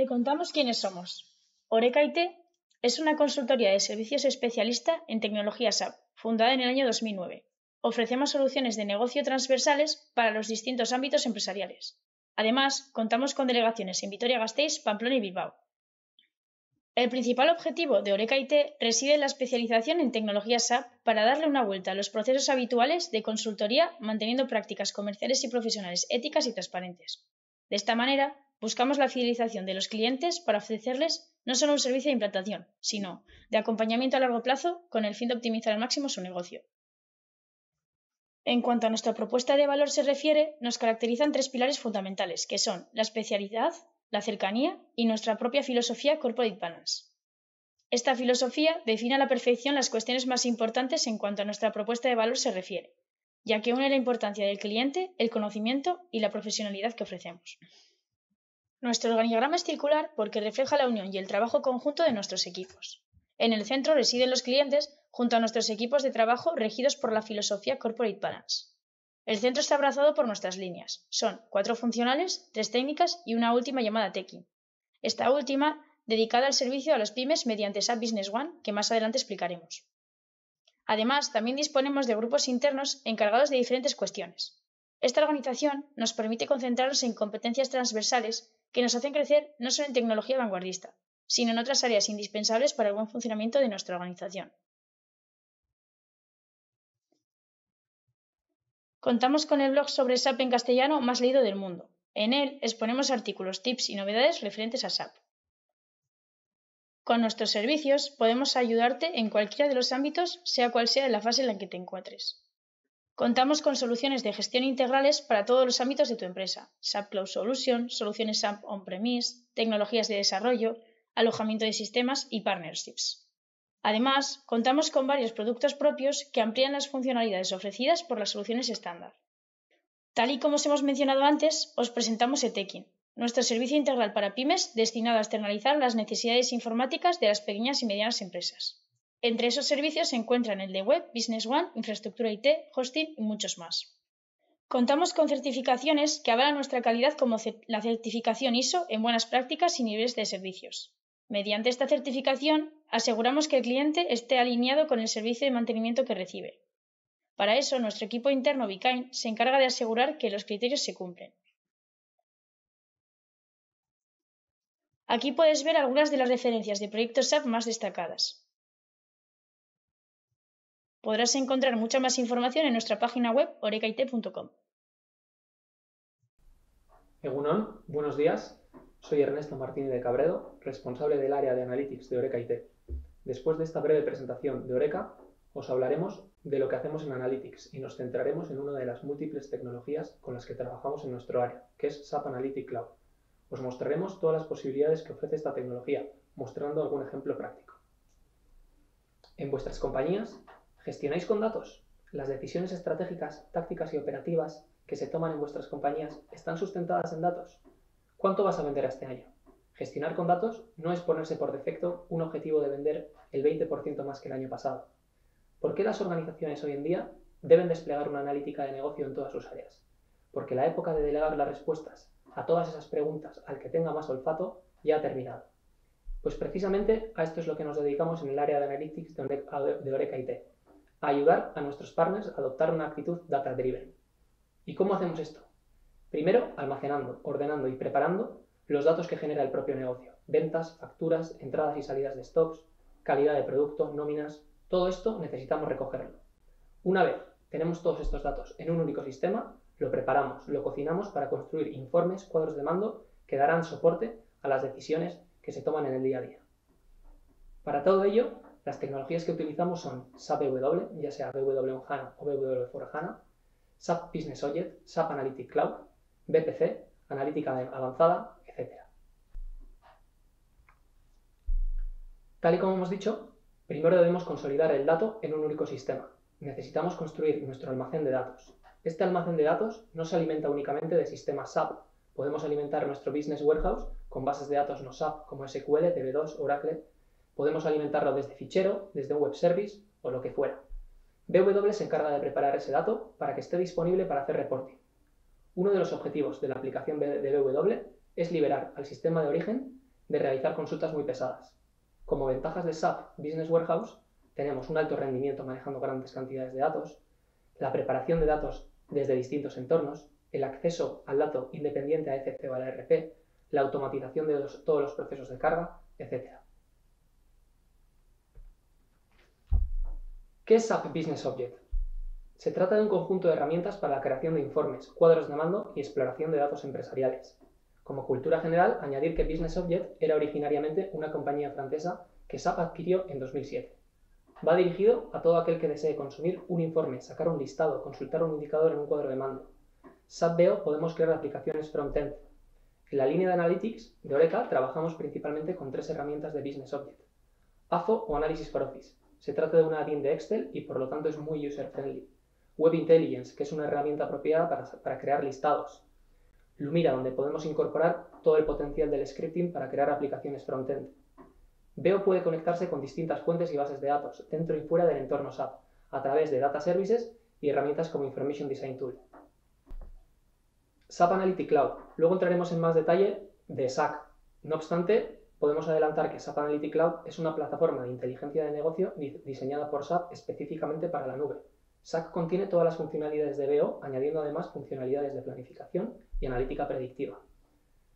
Te contamos quiénes somos. Oreca IT es una consultoría de servicios especialista en tecnología SAP, fundada en el año 2009. Ofrecemos soluciones de negocio transversales para los distintos ámbitos empresariales. Además, contamos con delegaciones en Vitoria-Gasteiz, Pamplona y Bilbao. El principal objetivo de Oreca IT reside en la especialización en tecnología SAP para darle una vuelta a los procesos habituales de consultoría manteniendo prácticas comerciales y profesionales éticas y transparentes. De esta manera, buscamos la fidelización de los clientes para ofrecerles no solo un servicio de implantación, sino de acompañamiento a largo plazo con el fin de optimizar al máximo su negocio. En cuanto a nuestra propuesta de valor se refiere, nos caracterizan tres pilares fundamentales, que son la especialidad, la cercanía y nuestra propia filosofía Corporate Balance. Esta filosofía define a la perfección las cuestiones más importantes en cuanto a nuestra propuesta de valor se refiere, ya que une la importancia del cliente, el conocimiento y la profesionalidad que ofrecemos. Nuestro organigrama es circular porque refleja la unión y el trabajo conjunto de nuestros equipos. En el centro residen los clientes junto a nuestros equipos de trabajo regidos por la filosofía Corporate Balance. El centro está abrazado por nuestras líneas. Son cuatro funcionales, tres técnicas y una última llamada Teching. Esta última dedicada al servicio a las pymes mediante SAP Business One, que más adelante explicaremos. Además, también disponemos de grupos internos encargados de diferentes cuestiones. Esta organización nos permite concentrarnos en competencias transversales que nos hacen crecer no solo en tecnología vanguardista, sino en otras áreas indispensables para el buen funcionamiento de nuestra organización. Contamos con el blog sobre SAP en castellano más leído del mundo. En él exponemos artículos, tips y novedades referentes a SAP. Con nuestros servicios podemos ayudarte en cualquiera de los ámbitos, sea cual sea la fase en la que te encuentres. Contamos con soluciones de gestión integrales para todos los ámbitos de tu empresa: SAP Cloud Solution, soluciones SAP On-Premise, tecnologías de desarrollo, alojamiento de sistemas y partnerships. Además, contamos con varios productos propios que amplían las funcionalidades ofrecidas por las soluciones estándar. Tal y como os hemos mencionado antes, os presentamos Etekin, nuestro servicio integral para pymes destinado a externalizar las necesidades informáticas de las pequeñas y medianas empresas. Entre esos servicios se encuentran el de Web, Business One, Infraestructura IT, Hosting y muchos más. Contamos con certificaciones que avalan nuestra calidad como la certificación ISO en buenas prácticas y niveles de servicios. Mediante esta certificación aseguramos que el cliente esté alineado con el servicio de mantenimiento que recibe. Para eso, nuestro equipo interno Bicain se encarga de asegurar que los criterios se cumplen. Aquí puedes ver algunas de las referencias de proyectos SAP más destacadas. Podrás encontrar mucha más información en nuestra página web orecaite.com. Egunon, buenos días. Soy Ernesto Martínez de Cabredo, responsable del área de Analytics de Oreca IT. Después de esta breve presentación de Oreca, os hablaremos de lo que hacemos en Analytics y nos centraremos en una de las múltiples tecnologías con las que trabajamos en nuestro área, que es SAP Analytics Cloud. Os mostraremos todas las posibilidades que ofrece esta tecnología, mostrando algún ejemplo práctico. En vuestras compañías, ¿gestionáis con datos? Las decisiones estratégicas, tácticas y operativas que se toman en vuestras compañías están sustentadas en datos. ¿Cuánto vas a vender este año? Gestionar con datos no es ponerse por defecto un objetivo de vender el 20% más que el año pasado. ¿Por qué las organizaciones hoy en día deben desplegar una analítica de negocio en todas sus áreas? Porque la época de delegar las respuestas a todas esas preguntas al que tenga más olfato ya ha terminado. Pues precisamente a esto es lo que nos dedicamos en el área de Analytics de Oreca IT, a ayudar a nuestros partners a adoptar una actitud data-driven. ¿Y cómo hacemos esto? Primero, almacenando, ordenando y preparando los datos que genera el propio negocio. Ventas, facturas, entradas y salidas de stocks, calidad de producto, nóminas. Todo esto necesitamos recogerlo. Una vez tenemos todos estos datos en un único sistema, lo preparamos, lo cocinamos para construir informes, cuadros de mando que darán soporte a las decisiones que se toman en el día a día. Para todo ello, las tecnologías que utilizamos son SAP BW, ya sea BW HANA o BW for HANA, SAP Business Object, SAP Analytics Cloud, BPC, analítica avanzada, etc. Tal y como hemos dicho, primero debemos consolidar el dato en un único sistema. Necesitamos construir nuestro almacén de datos. Este almacén de datos no se alimenta únicamente de sistemas SAP. Podemos alimentar nuestro Business Warehouse con bases de datos no SAP como SQL, DB2, Oracle. Podemos alimentarlo desde fichero, desde un web service o lo que fuera. BW se encarga de preparar ese dato para que esté disponible para hacer reporting. Uno de los objetivos de la aplicación de BW es liberar al sistema de origen de realizar consultas muy pesadas. Como ventajas de SAP Business Warehouse, tenemos un alto rendimiento manejando grandes cantidades de datos, la preparación de datos desde distintos entornos, el acceso al dato independiente a ECC o a la RP, la automatización de todos los procesos de carga, etc. ¿Qué es SAP Business Object? Se trata de un conjunto de herramientas para la creación de informes, cuadros de mando y exploración de datos empresariales. Como cultura general, añadir que Business Object era originariamente una compañía francesa que SAP adquirió en 2007. Va dirigido a todo aquel que desee consumir un informe, sacar un listado, consultar un indicador en un cuadro de mando. SAP BEO podemos crear aplicaciones front-end. En la línea de Analytics de Oreca trabajamos principalmente con tres herramientas de Business Object. AFO o Analysis for Office. Se trata de una add-in de Excel y por lo tanto es muy user-friendly. Web Intelligence, que es una herramienta apropiada para, para crear listados. Lumira, donde podemos incorporar todo el potencial del scripting para crear aplicaciones front-end. Veo puede conectarse con distintas fuentes y bases de datos, dentro y fuera del entorno SAP, a través de Data Services y herramientas como Information Design Tool. SAP Analytics Cloud. Luego entraremos en más detalle de SAC. No obstante, podemos adelantar que SAP Analytics Cloud es una plataforma de inteligencia de negocio diseñada por SAP específicamente para la nube. SAC contiene todas las funcionalidades de BO, añadiendo además funcionalidades de planificación y analítica predictiva.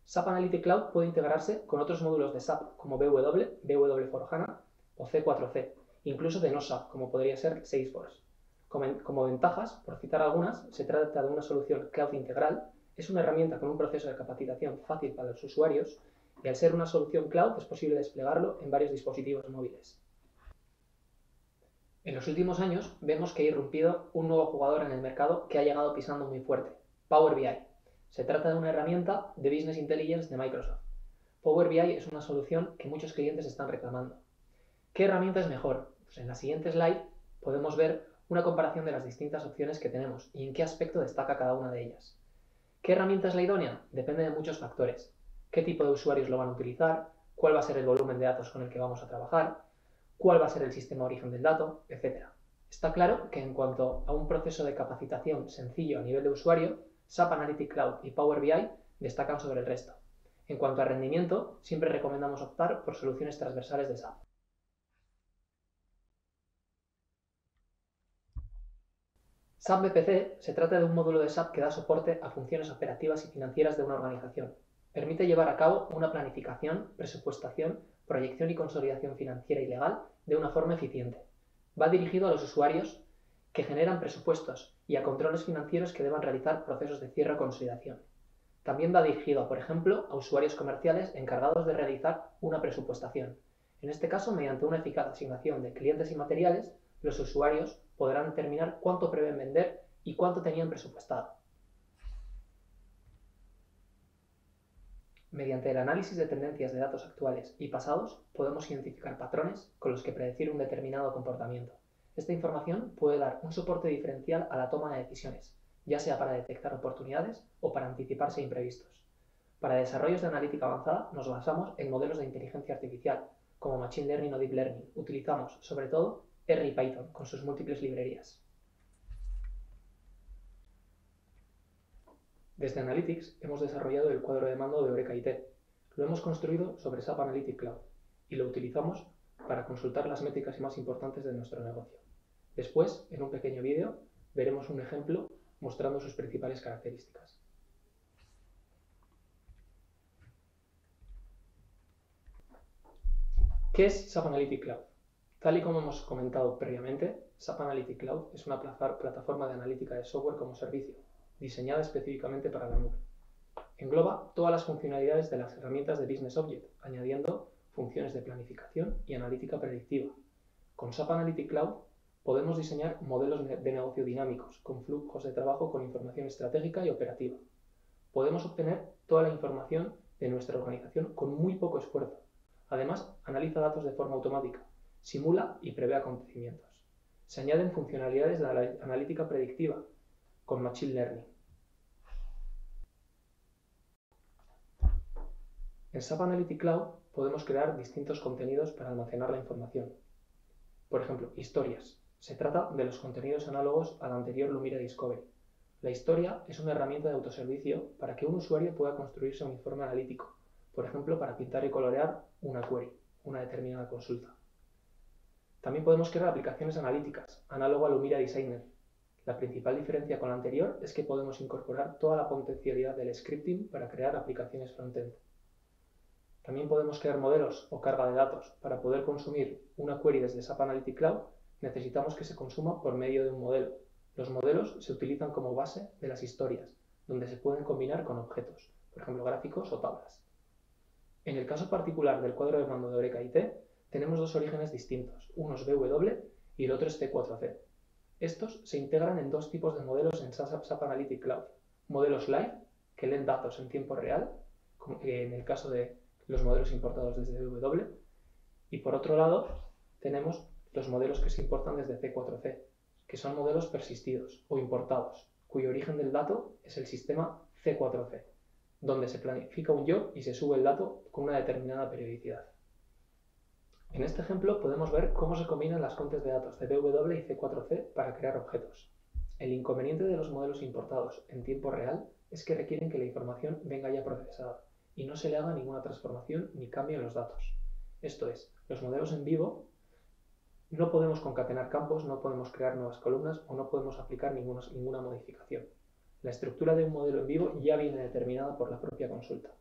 SAP Analytics Cloud puede integrarse con otros módulos de SAP como BW, BW for HANA o C4C, incluso de no SAP, como podría ser Salesforce. Como, ventajas, por citar algunas, se trata de una solución cloud integral, es una herramienta con un proceso de capacitación fácil para los usuarios y al ser una solución cloud es posible desplegarlo en varios dispositivos móviles. En los últimos años vemos que ha irrumpido un nuevo jugador en el mercado que ha llegado pisando muy fuerte, Power BI. Se trata de una herramienta de Business Intelligence de Microsoft. Power BI es una solución que muchos clientes están reclamando. ¿Qué herramienta es mejor? Pues en la siguiente slide podemos ver una comparación de las distintas opciones que tenemos y en qué aspecto destaca cada una de ellas. ¿Qué herramienta es la idónea? Depende de muchos factores. ¿Qué tipo de usuarios lo van a utilizar? ¿Cuál va a ser el volumen de datos con el que vamos a trabajar? ¿Cuál va a ser el sistema origen del dato? Etcétera. Está claro que en cuanto a un proceso de capacitación sencillo a nivel de usuario, SAP Analytics Cloud y Power BI destacan sobre el resto. En cuanto a rendimiento, siempre recomendamos optar por soluciones transversales de SAP. SAP BPC se trata de un módulo de SAP que da soporte a funciones operativas y financieras de una organización. Permite llevar a cabo una planificación, presupuestación, proyección y consolidación financiera y legal de una forma eficiente. Va dirigido a los usuarios que generan presupuestos y a controles financieros que deban realizar procesos de cierre o consolidación. También va dirigido, por ejemplo, a usuarios comerciales encargados de realizar una presupuestación. En este caso, mediante una eficaz asignación de clientes y materiales, los usuarios podrán determinar cuánto prevén vender y cuánto tenían presupuestado. Mediante el análisis de tendencias de datos actuales y pasados, podemos identificar patrones con los que predecir un determinado comportamiento. Esta información puede dar un soporte diferencial a la toma de decisiones, ya sea para detectar oportunidades o para anticiparse imprevistos. Para desarrollos de analítica avanzada nos basamos en modelos de inteligencia artificial, como Machine Learning o Deep Learning. Utilizamos, sobre todo, R y Python con sus múltiples librerías. Desde Analytics hemos desarrollado el cuadro de mando de Eureka IT. Lo hemos construido sobre SAP Analytics Cloud y lo utilizamos para consultar las métricas más importantes de nuestro negocio. Después, en un pequeño vídeo, veremos un ejemplo mostrando sus principales características. ¿Qué es SAP Analytics Cloud? Tal y como hemos comentado previamente, SAP Analytics Cloud es una plataforma de analítica de software como servicio, diseñada específicamente para la nube. Engloba todas las funcionalidades de las herramientas de Business Object, añadiendo funciones de planificación y analítica predictiva. Con SAP Analytics Cloud podemos diseñar modelos de negocio dinámicos, con flujos de trabajo con información estratégica y operativa. Podemos obtener toda la información de nuestra organización con muy poco esfuerzo. Además, analiza datos de forma automática, simula y prevé acontecimientos. Se añaden funcionalidades de analítica predictiva con Machine Learning. En SAP Analytics Cloud podemos crear distintos contenidos para almacenar la información. Por ejemplo, historias. Se trata de los contenidos análogos al anterior Lumira Discovery. La historia es una herramienta de autoservicio para que un usuario pueda construirse un informe analítico, por ejemplo, para pintar y colorear una query, una determinada consulta. También podemos crear aplicaciones analíticas, análogo al Lumira Designer. La principal diferencia con la anterior es que podemos incorporar toda la potencialidad del scripting para crear aplicaciones frontend. También podemos crear modelos o carga de datos. Para poder consumir una query desde SAP Analytics Cloud, necesitamos que se consuma por medio de un modelo. Los modelos se utilizan como base de las historias, donde se pueden combinar con objetos, por ejemplo gráficos o tablas. En el caso particular del cuadro de mando de Oreca IT, tenemos dos orígenes distintos, uno es BW y el otro es C4C. Estos se integran en dos tipos de modelos en SAP Analytics Cloud. Modelos live, que leen datos en tiempo real, en el caso de los modelos importados desde BW, y por otro lado tenemos los modelos que se importan desde C4C, que son modelos persistidos o importados, cuyo origen del dato es el sistema C4C, donde se planifica un job y se sube el dato con una determinada periodicidad. En este ejemplo podemos ver cómo se combinan las fuentes de datos de BW y C4C para crear objetos. El inconveniente de los modelos importados en tiempo real es que requieren que la información venga ya procesada y no se le haga ninguna transformación ni cambio en los datos. Esto es, los modelos en vivo no podemos concatenar campos, no podemos crear nuevas columnas o no podemos aplicar ninguna, ninguna modificación. La estructura de un modelo en vivo ya viene determinada por la propia consulta.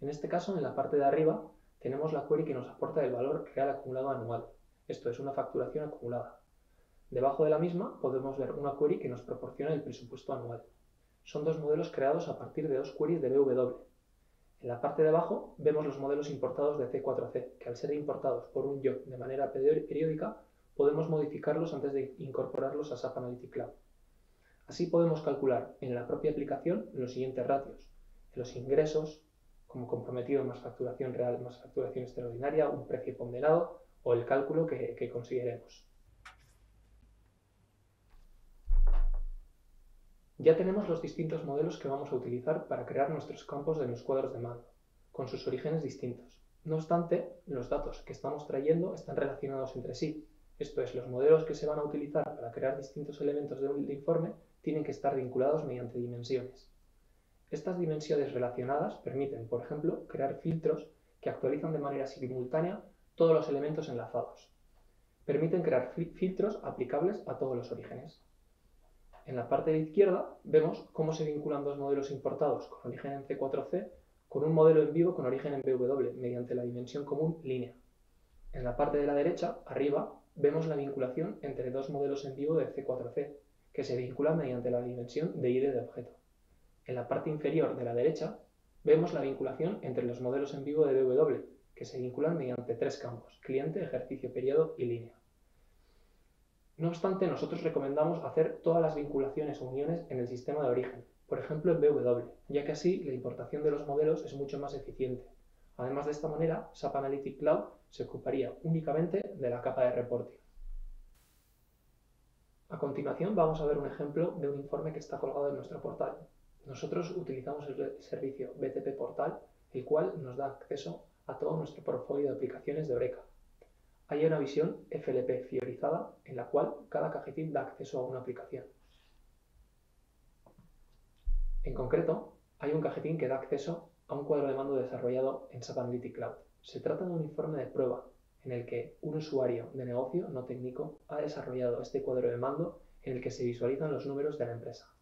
En este caso, en la parte de arriba, tenemos la query que nos aporta el valor real acumulado anual. Esto es una facturación acumulada. Debajo de la misma podemos ver una query que nos proporciona el presupuesto anual. Son dos modelos creados a partir de dos queries de BW, en la parte de abajo vemos los modelos importados de C4C, que al ser importados por un yo de manera periódica, podemos modificarlos antes de incorporarlos a SAP Analytics Cloud. Así podemos calcular en la propia aplicación los siguientes ratios. Los ingresos, como comprometido más facturación real más facturación extraordinaria, un precio ponderado o el cálculo que, que consideremos. Ya tenemos los distintos modelos que vamos a utilizar para crear nuestros campos de los cuadros de mando, con sus orígenes distintos. No obstante, los datos que estamos trayendo están relacionados entre sí. Esto es, los modelos que se van a utilizar para crear distintos elementos de un informe tienen que estar vinculados mediante dimensiones. Estas dimensiones relacionadas permiten, por ejemplo, crear filtros que actualizan de manera simultánea todos los elementos enlazados. Permiten crear filtros aplicables a todos los orígenes. En la parte de izquierda vemos cómo se vinculan dos modelos importados con origen en C4C con un modelo en vivo con origen en BW mediante la dimensión común línea. En la parte de la derecha, arriba, vemos la vinculación entre dos modelos en vivo de C4C, que se vinculan mediante la dimensión de ID de objeto. En la parte inferior de la derecha, vemos la vinculación entre los modelos en vivo de BW, que se vinculan mediante tres campos, cliente, ejercicio, periodo y línea. No obstante, nosotros recomendamos hacer todas las vinculaciones o uniones en el sistema de origen, por ejemplo en BW, ya que así la importación de los modelos es mucho más eficiente. Además de esta manera, SAP Analytics Cloud se ocuparía únicamente de la capa de reporting. A continuación vamos a ver un ejemplo de un informe que está colgado en nuestro portal. Nosotros utilizamos el servicio BTP Portal, el cual nos da acceso a todo nuestro portfolio de aplicaciones de Oreca, hay una visión FLP fiorizada en la cual cada cajetín da acceso a una aplicación. En concreto, hay un cajetín que da acceso a un cuadro de mando desarrollado en SAP Analytics Cloud. Se trata de un informe de prueba en el que un usuario de negocio no técnico ha desarrollado este cuadro de mando en el que se visualizan los números de la empresa.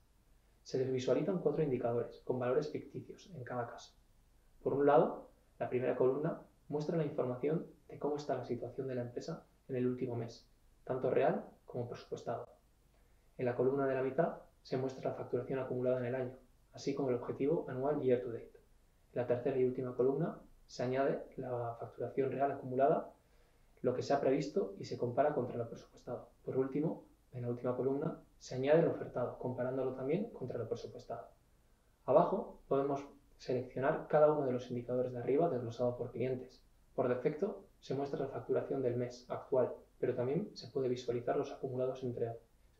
Se les visualizan cuatro indicadores con valores ficticios en cada caso. Por un lado, la primera columna muestra la información de cómo está la situación de la empresa en el último mes, tanto real como presupuestado. En la columna de la mitad se muestra la facturación acumulada en el año, así como el objetivo anual year to date. En la tercera y última columna se añade la facturación real acumulada, lo que se ha previsto y se compara contra lo presupuestado. Por último, en la última columna se añade el ofertado, comparándolo también contra lo presupuestado. Abajo podemos seleccionar cada uno de los indicadores de arriba desglosado por clientes. Por defecto se muestra la facturación del mes actual, pero también se puede visualizar los acumulados entre,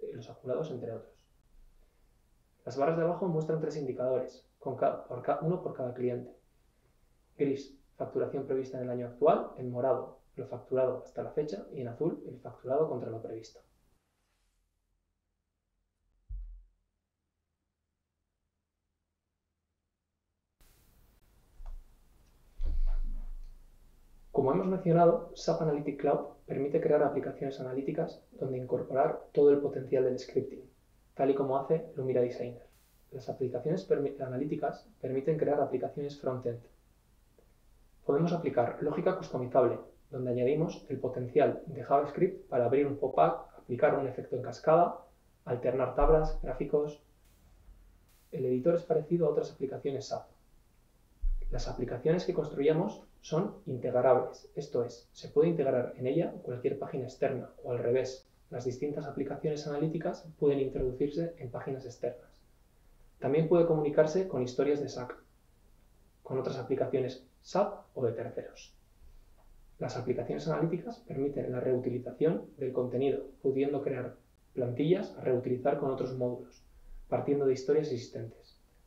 eh, los acumulados entre otros. Las barras de abajo muestran tres indicadores, con uno por cada cliente. Gris, facturación prevista en el año actual, en morado, lo facturado hasta la fecha y en azul, el facturado contra lo previsto. Como hemos mencionado, SAP Analytics Cloud permite crear aplicaciones analíticas donde incorporar todo el potencial del scripting, tal y como hace Lumira Designer. Las aplicaciones analíticas permiten crear aplicaciones front-end. Podemos aplicar lógica customizable, donde añadimos el potencial de JavaScript para abrir un pop-up, aplicar un efecto en cascada, alternar tablas, gráficos. El editor es parecido a otras aplicaciones SAP. Las aplicaciones que construyamos son integrables, esto es, se puede integrar en ella cualquier página externa o al revés, las distintas aplicaciones analíticas pueden introducirse en páginas externas. También puede comunicarse con historias de SAC, con otras aplicaciones SAP o de terceros. Las aplicaciones analíticas permiten la reutilización del contenido, pudiendo crear plantillas a reutilizar con otros módulos, partiendo de historias existentes.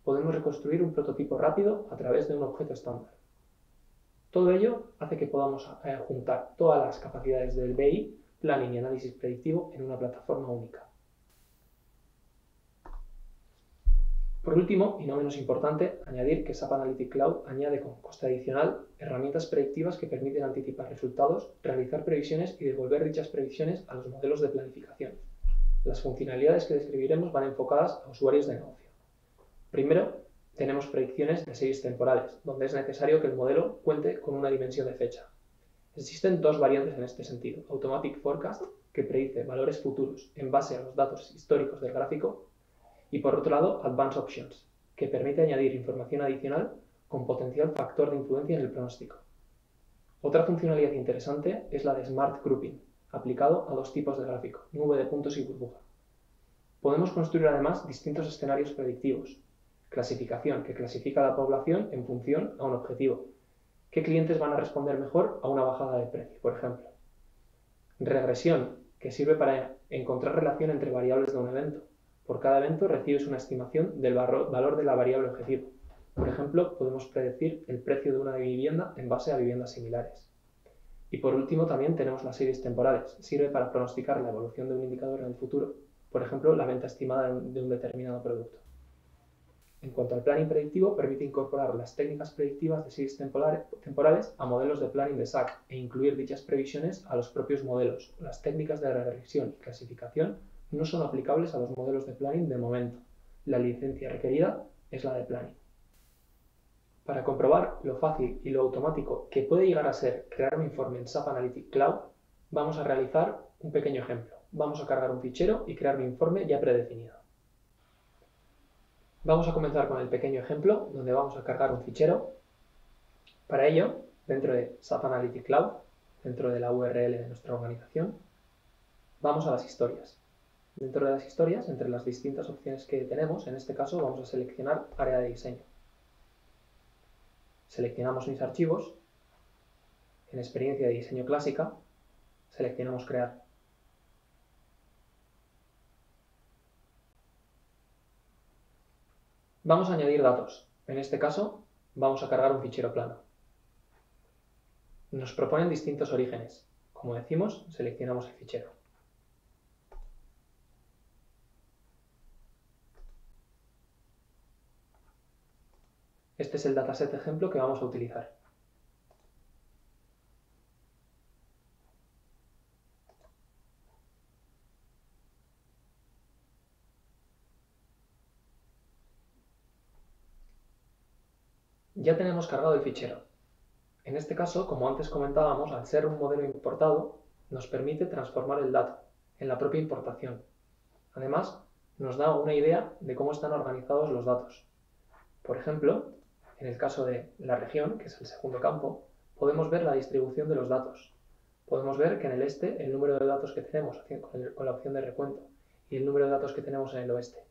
Podemos reconstruir un prototipo rápido a través de un objeto estándar. Todo ello hace que podamos eh, juntar todas las capacidades del BI, planning y análisis predictivo en una plataforma única. Por último, y no menos importante, añadir que SAP Analytics Cloud añade con coste adicional herramientas predictivas que permiten anticipar resultados, realizar previsiones y devolver dichas previsiones a los modelos de planificación. Las funcionalidades que describiremos van enfocadas a usuarios de negocio. Primero, tenemos predicciones de series temporales, donde es necesario que el modelo cuente con una dimensión de fecha. Existen dos variantes en este sentido. Automatic Forecast, que predice valores futuros en base a los datos históricos del gráfico, y por otro lado Advanced Options, que permite añadir información adicional con potencial factor de influencia en el pronóstico. Otra funcionalidad interesante es la de Smart Grouping, aplicado a dos tipos de gráfico, nube de puntos y burbuja. Podemos construir además distintos escenarios predictivos. Clasificación, que clasifica a la población en función a un objetivo. ¿Qué clientes van a responder mejor a una bajada de precio, por ejemplo? Regresión, que sirve para encontrar relación entre variables de un evento. Por cada evento recibes una estimación del valor de la variable objetivo. Por ejemplo, podemos predecir el precio de una vivienda en base a viviendas similares. Y por último, también tenemos las series temporales. Sirve para pronosticar la evolución de un indicador en el futuro, por ejemplo, la venta estimada de un determinado producto. En cuanto al planning predictivo, permite incorporar las técnicas predictivas de series temporales a modelos de planning de SAC e incluir dichas previsiones a los propios modelos. Las técnicas de regresión y clasificación no son aplicables a los modelos de planning de momento. La licencia requerida es la de planning. Para comprobar lo fácil y lo automático que puede llegar a ser crear un informe en SAP Analytics Cloud, vamos a realizar un pequeño ejemplo. Vamos a cargar un fichero y crear un informe ya predefinido. Vamos a comenzar con el pequeño ejemplo donde vamos a cargar un fichero. Para ello, dentro de SAP Analytics Cloud, dentro de la URL de nuestra organización, vamos a las historias. Dentro de las historias, entre las distintas opciones que tenemos, en este caso vamos a seleccionar área de diseño. Seleccionamos mis archivos. En experiencia de diseño clásica, seleccionamos crear. Vamos a añadir datos. En este caso, vamos a cargar un fichero plano. Nos proponen distintos orígenes. Como decimos, seleccionamos el fichero. Este es el dataset ejemplo que vamos a utilizar. Ya tenemos cargado el fichero. En este caso, como antes comentábamos, al ser un modelo importado, nos permite transformar el dato en la propia importación. Además, nos da una idea de cómo están organizados los datos. Por ejemplo, en el caso de la región, que es el segundo campo, podemos ver la distribución de los datos. Podemos ver que en el este el número de datos que tenemos con la opción de recuento y el número de datos que tenemos en el oeste.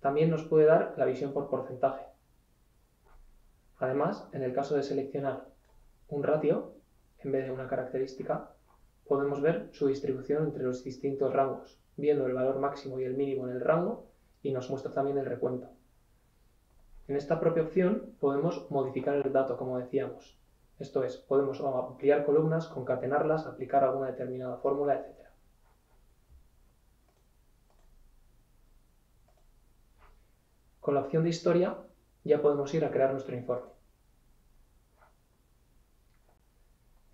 También nos puede dar la visión por porcentaje. Además, en el caso de seleccionar un ratio, en vez de una característica, podemos ver su distribución entre los distintos rangos, viendo el valor máximo y el mínimo en el rango y nos muestra también el recuento. En esta propia opción podemos modificar el dato, como decíamos. Esto es, podemos ampliar columnas, concatenarlas, aplicar alguna determinada fórmula, etc. Con la opción de historia ya podemos ir a crear nuestro informe.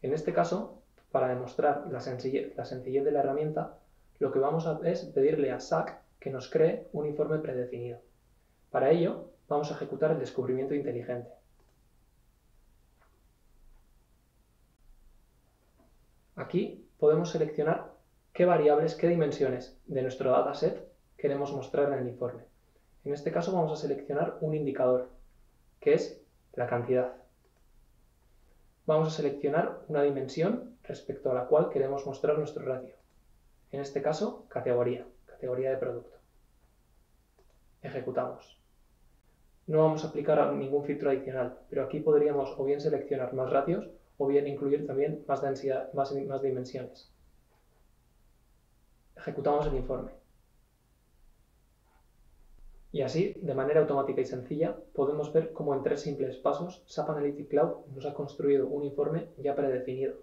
En este caso, para demostrar la sencillez, de la herramienta, lo que vamos a hacer es pedirle a SAC que nos cree un informe predefinido. Para ello, vamos a ejecutar el descubrimiento inteligente. Aquí podemos seleccionar qué variables, qué dimensiones de nuestro dataset queremos mostrar en el informe. En este caso vamos a seleccionar un indicador, que es la cantidad. Vamos a seleccionar una dimensión respecto a la cual queremos mostrar nuestro ratio. En este caso, categoría, categoría de producto. Ejecutamos. No vamos a aplicar ningún filtro adicional, pero aquí podríamos o bien seleccionar más ratios o bien incluir también más, más dimensiones. Ejecutamos el informe. Y así, de manera automática y sencilla, podemos ver cómo en tres simples pasos SAP Analytics Cloud nos ha construido un informe ya predefinido.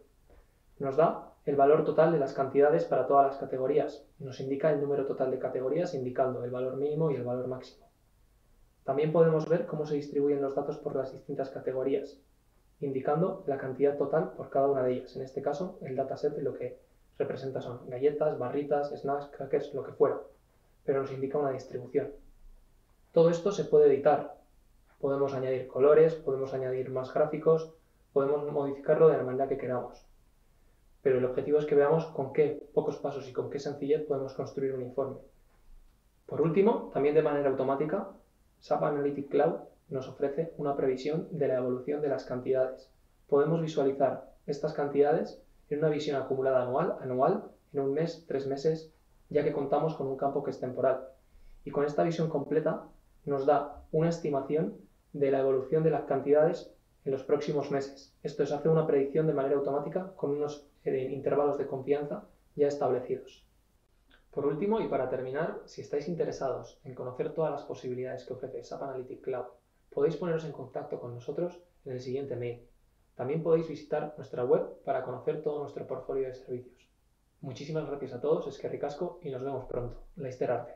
Nos da el valor total de las cantidades para todas las categorías. Nos indica el número total de categorías indicando el valor mínimo y el valor máximo. También podemos ver cómo se distribuyen los datos por las distintas categorías, indicando la cantidad total por cada una de ellas. En este caso, el dataset lo que representa son galletas, barritas, snacks, crackers, lo que fuera, pero nos indica una distribución. Todo esto se puede editar. Podemos añadir colores, podemos añadir más gráficos, podemos modificarlo de la manera que queramos. Pero el objetivo es que veamos con qué pocos pasos y con qué sencillez podemos construir un informe. Por último, también de manera automática, SAP Analytics Cloud nos ofrece una previsión de la evolución de las cantidades. Podemos visualizar estas cantidades en una visión acumulada anual, anual, en un mes, tres meses, ya que contamos con un campo que es temporal. Y con esta visión completa nos da una estimación de la evolución de las cantidades en los próximos meses. Esto es hacer una predicción de manera automática con unos eh, intervalos de confianza ya establecidos. Por último, y para terminar, si estáis interesados en conocer todas las posibilidades que ofrece SAP Analytics Cloud, podéis poneros en contacto con nosotros en el siguiente mail. También podéis visitar nuestra web para conocer todo nuestro portfolio de servicios. Muchísimas gracias a todos, es que ricasco y nos vemos pronto. La Arte.